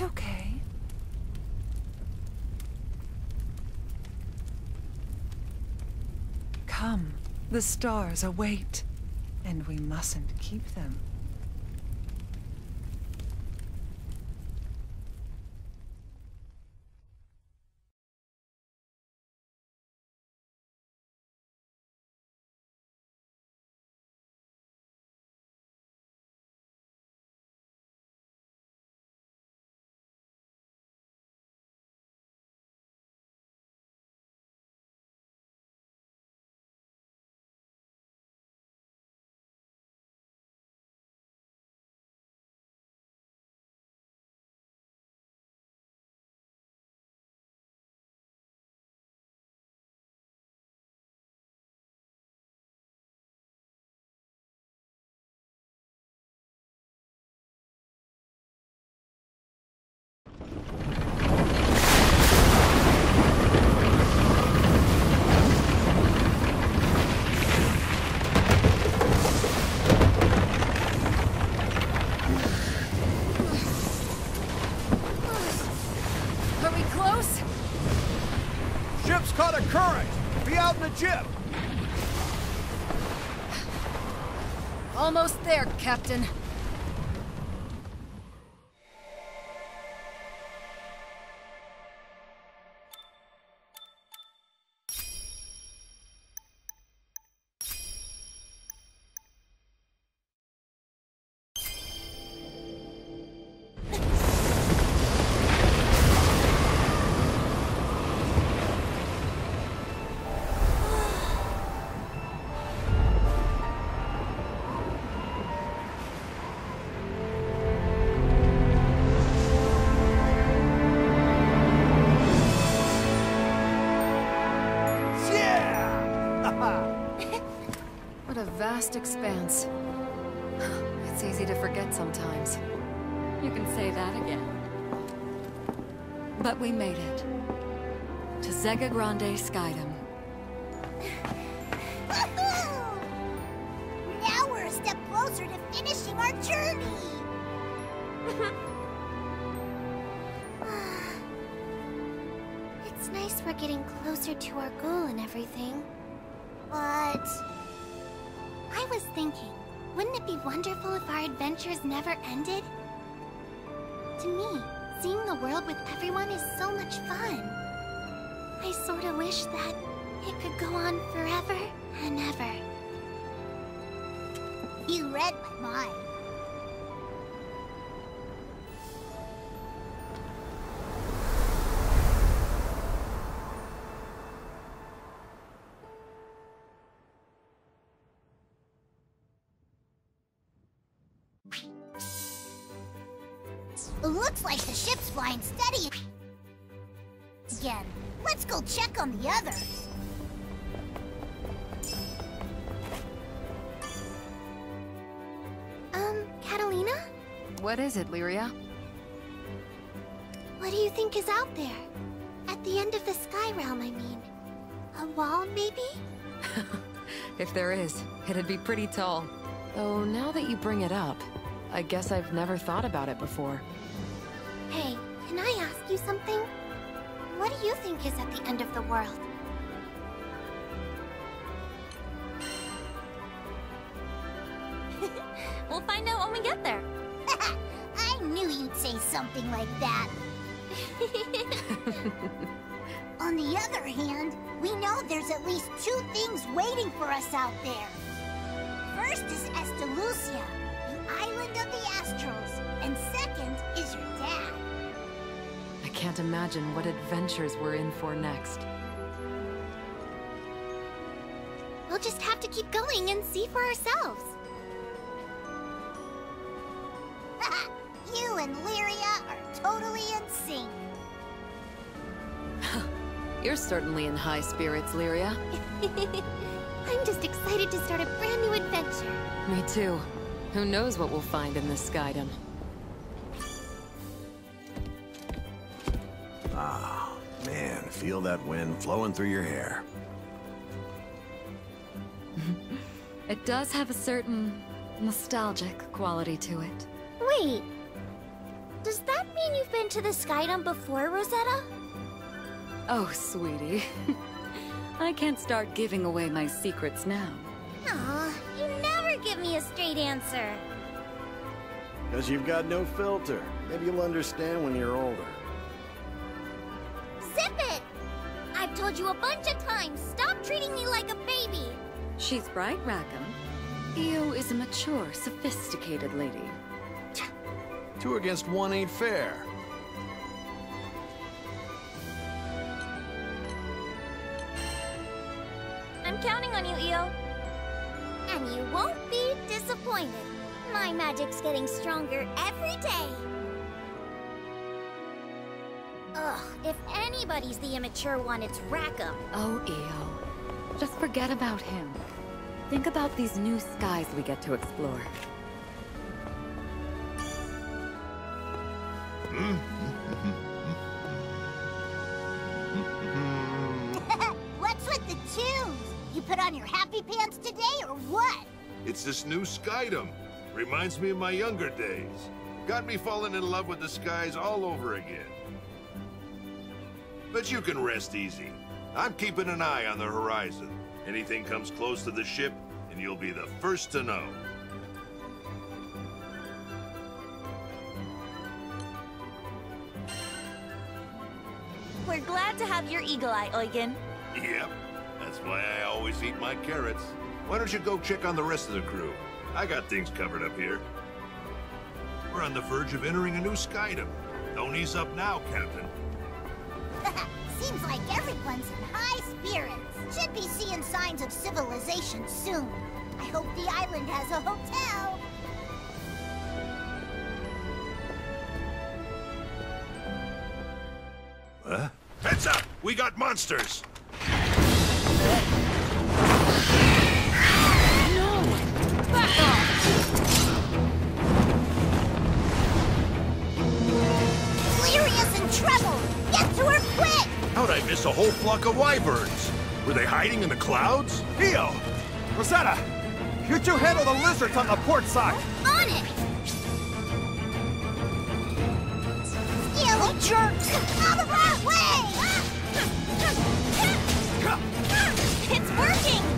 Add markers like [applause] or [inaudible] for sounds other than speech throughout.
It's okay. Come, the stars await, and we mustn't keep them. Jib! Almost there, Captain. What a vast expanse. It's easy to forget sometimes. You can say that again. But we made it. To Zegagrande Skydom. [laughs] Now we're a step closer to finishing our journey! [sighs] [sighs] it's nice we're getting closer to our goal and everything. But... I was thinking, wouldn't it be wonderful if our adventures never ended? To me, seeing the world with everyone is so much fun. I sorta wish that it could go on forever and ever. You read my mind. What is it, Lyria? What do you think is out there? At the end of the Sky Realm, I mean. A wall, maybe? [laughs] If there is, it'd be pretty tall. Though now that you bring it up, I guess I've never thought about it before. Hey, can I ask you something? What do you think is at the end of the world? Knew you'd say something like that. [laughs] On the other hand, we know there's at least two things waiting for us out there. First is Estelucia, the island of the Astrals, and second is your dad. I can't imagine what adventures we're in for next. We'll just have to keep going and see for ourselves. You're certainly in high spirits, Lyria. [laughs] I'm just excited to start a brand new adventure. Me too. Who knows what we'll find in this Skydom. Ah, man, feel that wind flowing through your hair. [laughs] It does have a certain nostalgic quality to it. Wait, Does that mean you've been to the Skydom before, Rosetta? Oh, sweetie. [laughs] I can't start giving away my secrets now. Aw, you never give me a straight answer. Because you've got no filter. Maybe you'll understand when you're older. Zip it! I've told you a bunch of times, stop treating me like a baby! She's right, Rackam. Io is a mature, sophisticated lady. Two against one ain't fair. I'm counting on you, Io. And you won't be disappointed. My magic's getting stronger every day. Ugh, if anybody's the immature one, it's Rackam. Oh, Io. Just forget about him. Think about these new skies we get to explore. What's on your happy pants today, or what? It's this new Skydom. Reminds me of my younger days. Got me falling in love with the skies all over again. But you can rest easy. I'm keeping an eye on the horizon. Anything comes close to the ship, and you'll be the first to know. We're glad to have your eagle eye, Eugen. Yep, that's why I always eat my carrots. Why don't you go check on the rest of the crew? I got things covered up here. We're on the verge of entering a new Skydom. Don't ease up now, Captain. [laughs] Seems like everyone's in high spirits. Should be seeing signs of civilization soon. I hope the island has a hotel. Huh? Heads up! We got monsters! Trouble! Get to her quick! How'd I miss a whole flock of wyverns? Were they hiding in the clouds? Io! Rosetta! You two handle the lizards on the port side! On it! Skilly jerks! Out the right way! [laughs] It's working!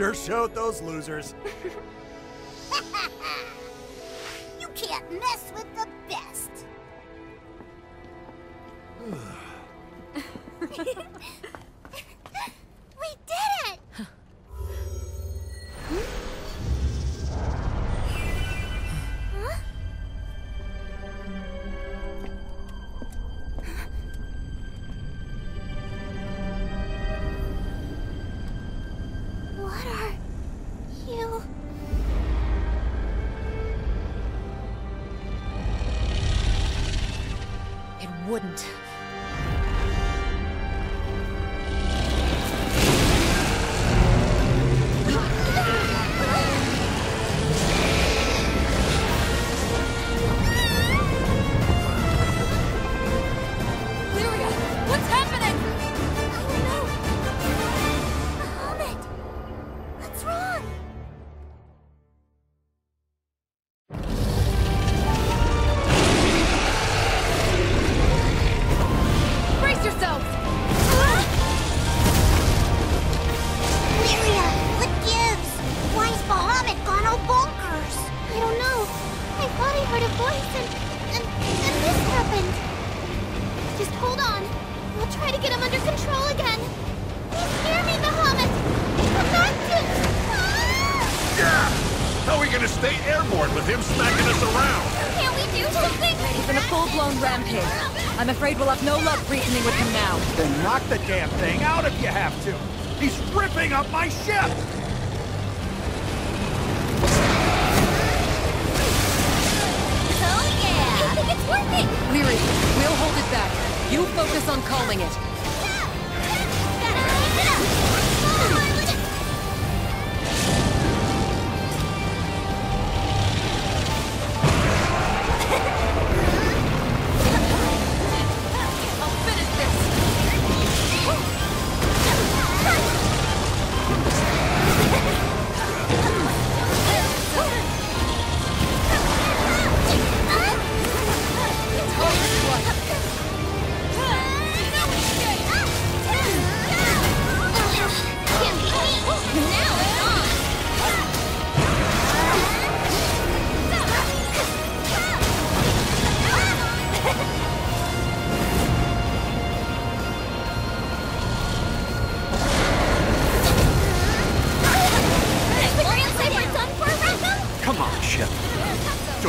Sure showed those losers. [laughs] wouldn't. It airborne with him smacking us around. Can't we do something? He's in a full-blown rampage. I'm afraid we'll have no luck reasoning with him now. Then knock the damn thing out if you have to. He's ripping up my ship! Oh yeah! I think it's working! Lyria, we'll hold it back. You focus on calling it. I'll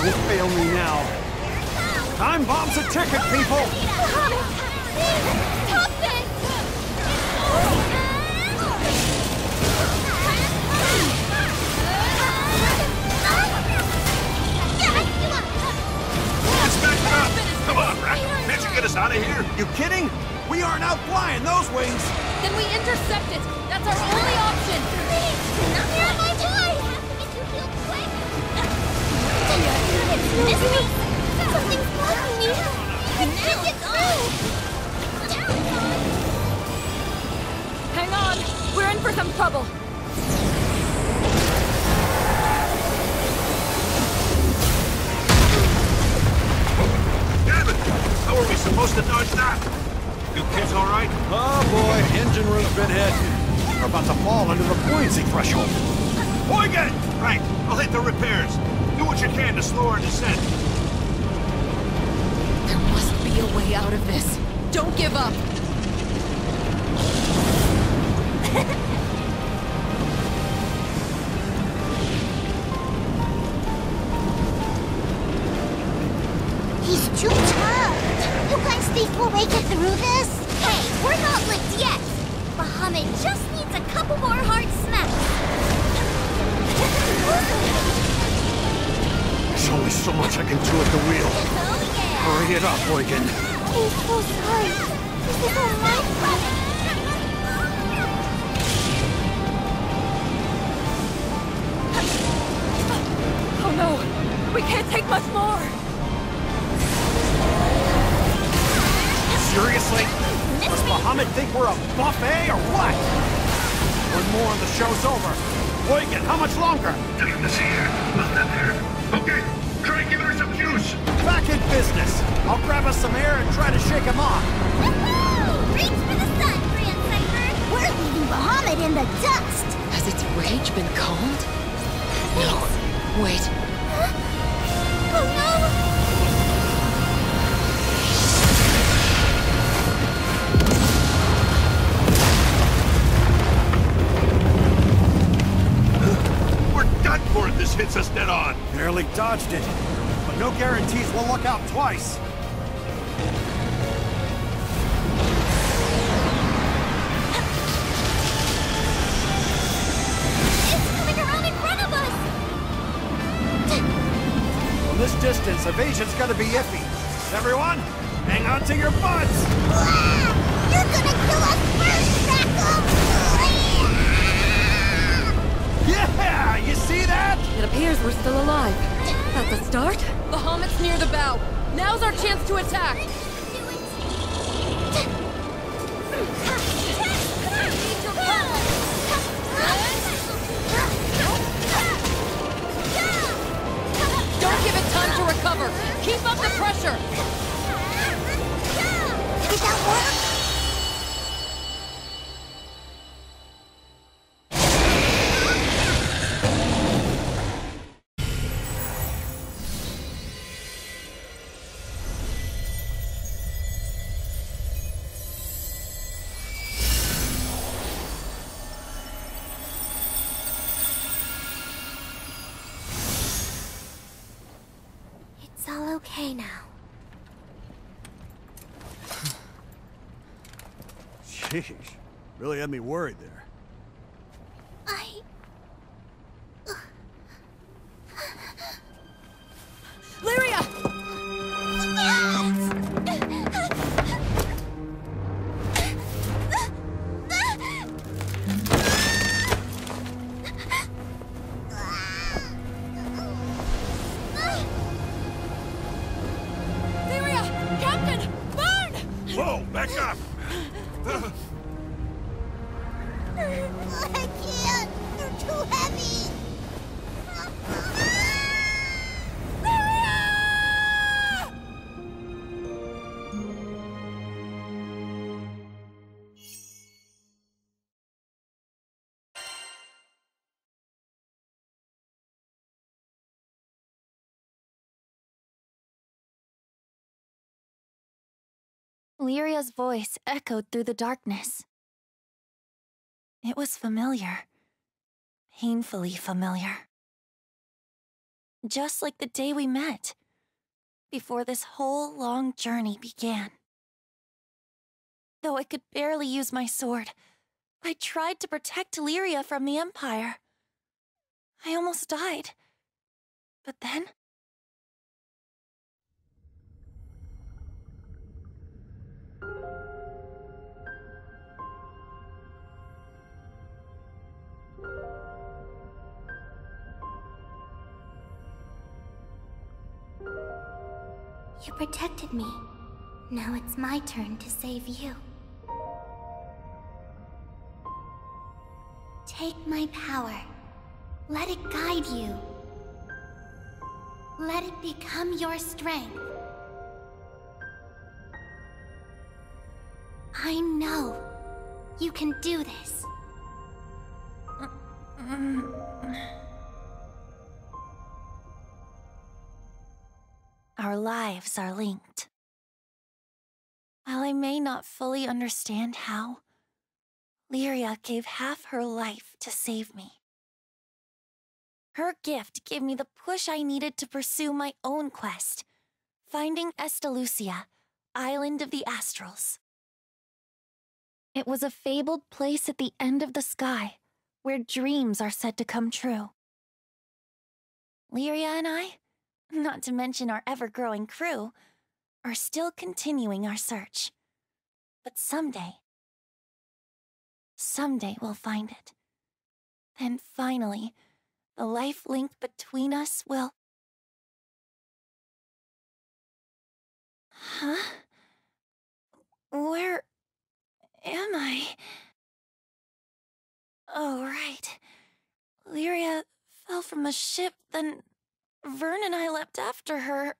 Don't fail me now. Time bomb's a ticket, people! Stop this! It's back up. Come on, Rack. Can't you get us out of here? You kidding? We aren't out flying those wings! Then we intercept it. That's our only option. You're my out of this. Don't give up. We can't take much more! Seriously? Does Bahamut think we're a buffet or what? One more and the show's over. Boygan, how much longer? Time to see her. Well done there. Okay, try and give her some juice. Back in business. I'll grab us some air and try to shake him off. Woohoo! Reach for the sun, Grandcypher! We're leaving Bahamut in the dust! Has its rage been calmed? No. Wait. Hits us dead on. Barely dodged it. But no guarantees we'll look out twice. Distance, evasion's gonna be iffy. Everyone, hang on to your butts! Ah! You're gonna kill us first, Rackam! Yeah! You see that? It appears we're still alive. That's a start? The Bahamut's near the bow. Now's our chance to attack. Don't recover. Keep up the pressure. That work? okay now. [laughs] Sheesh. really had me worried there. Lyria's voice echoed through the darkness. It was familiar. Painfully familiar. Just like the day we met, before this whole long journey began. Though I could barely use my sword, I tried to protect Lyria from the Empire. I almost died. But then, You protected me. Now it's my turn to save you. Take my power. Let it guide you. Let it become your strength. I know you can do this. Our lives are linked. While I may not fully understand how, Lyria gave half her life to save me. Her gift gave me the push I needed to pursue my own quest, finding Estelucia, Island of the Astrals. It was a fabled place at the end of the sky, where dreams are said to come true. Lyria and I, not to mention our ever-growing crew, are still continuing our search. But someday, someday we'll find it. Then finally, the life link between us will... Huh? Where am I? Oh, right. Lyria fell from the ship, then Vyrn and I leapt after her.